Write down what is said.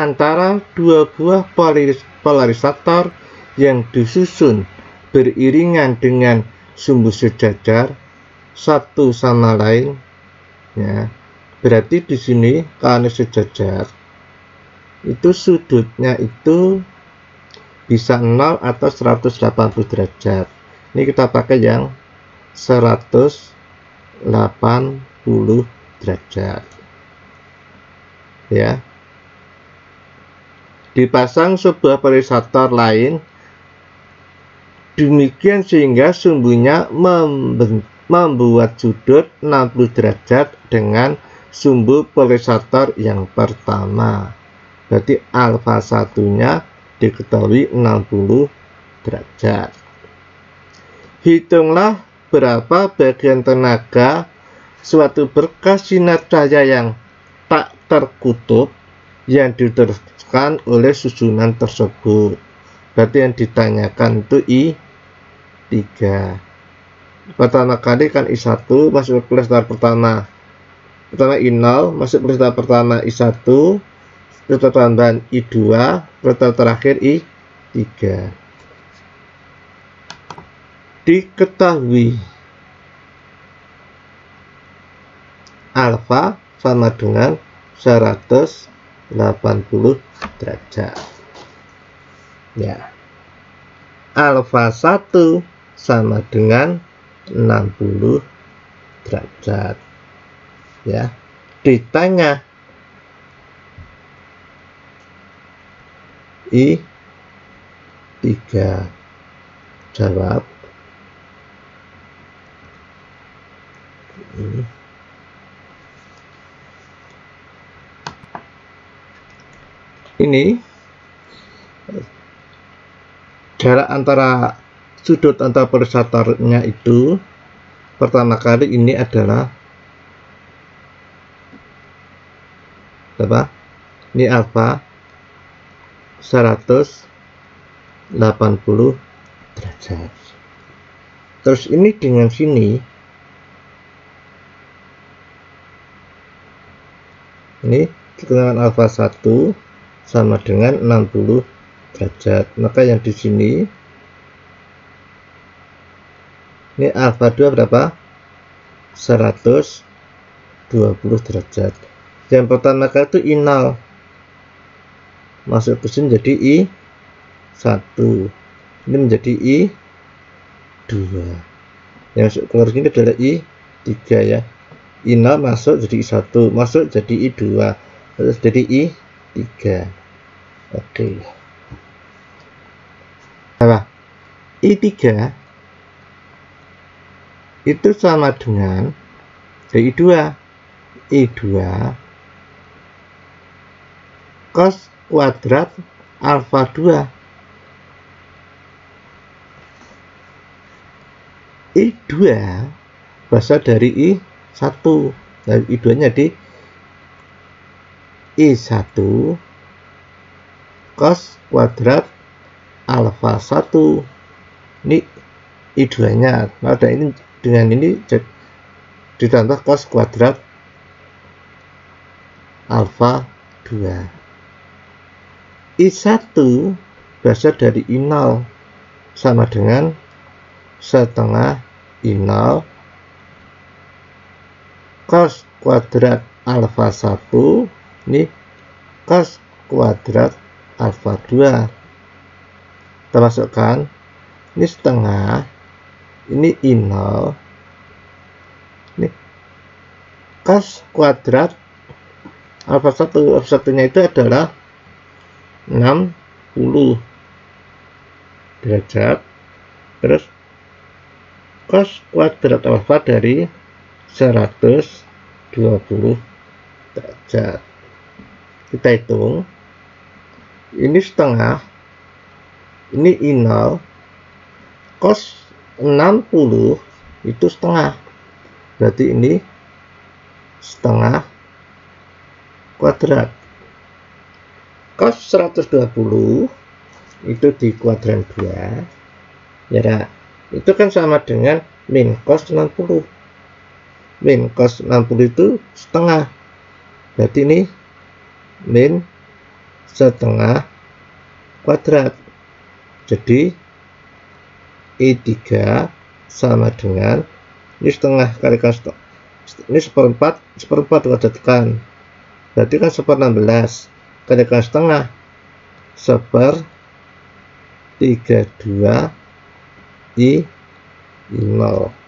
antara dua buah polarisator yang disusun beriringan dengan sumbu sejajar satu sama lain ya. Berarti di sini kalau sejajar itu sudutnya itu bisa 0 atau 180 derajat. Ini kita pakai yang 180 derajat ya dipasang sebuah polarisator lain demikian sehingga sumbunya membuat sudut 60 derajat dengan sumbu polarisator yang pertama berarti alfa satunya diketahui 60 derajat. Hitunglah berapa bagian tenaga suatu berkas sinar cahaya yang tak terkutup yang diteruskan oleh susunan tersebut. Berarti yang ditanyakan itu I3. Pertama kali kan I1 masuk ke kelas pertama. Pertama I0 masuk ke kelas pertama I1 rute tambahan I2 rute terakhir I3 diketahui alfa sama dengan 180 derajat. Ya. Alfa 1 sama dengan 60 derajat. Ya. Ditanya. I. 3 jawab. Ini jarak antara sudut antara polarisatornya itu pertama kali ini adalah berapa ini alfa 180 derajat. Terus ini dengan sini. Ini dengan alfa 1 sama dengan 60 derajat. Maka yang di sini ini alfa 2 berapa? 120 derajat. Yang pertama kali itu I0 masuk ke sini jadi I 1 ini menjadi I 2 yang masuk keluar sini adalah I 3 ya. I 0 masuk jadi I 1 masuk jadi I 2 terus jadi I 3 oke. Apa? I 3 itu sama dengan I 2 I 2 cos kuadrat alfa 2 I2 berasal dari I1 dan I2 nya di I1 cos kuadrat alfa 1 ini I2 nya pada ini dengan ini ditambah cos kuadrat alfa 2 I1 berasal dari I0 sama dengan setengah I0 cos kuadrat alfa 1 ini cos kuadrat alfa 2 kita masukkan. Ini setengah. Ini I0 ini cos kuadrat. Alfa 1 alfa 1 nya itu adalah 60 derajat. Terus cos kuadrat alfa dari 120 derajat. Kita hitung ini setengah ini I0 cos 60 itu setengah. Berarti ini setengah kuadrat. Cos 120 itu di kuadran 2 ya itu kan sama dengan min cos 60 min cos 60 itu setengah. Berarti ini min setengah kuadrat. Jadi I3 sama dengan ini setengah kalikan setengah ini seperempat seperempat kuadratkan. Berarti kan seper 16 kalikan setengah. Seper 32 I 0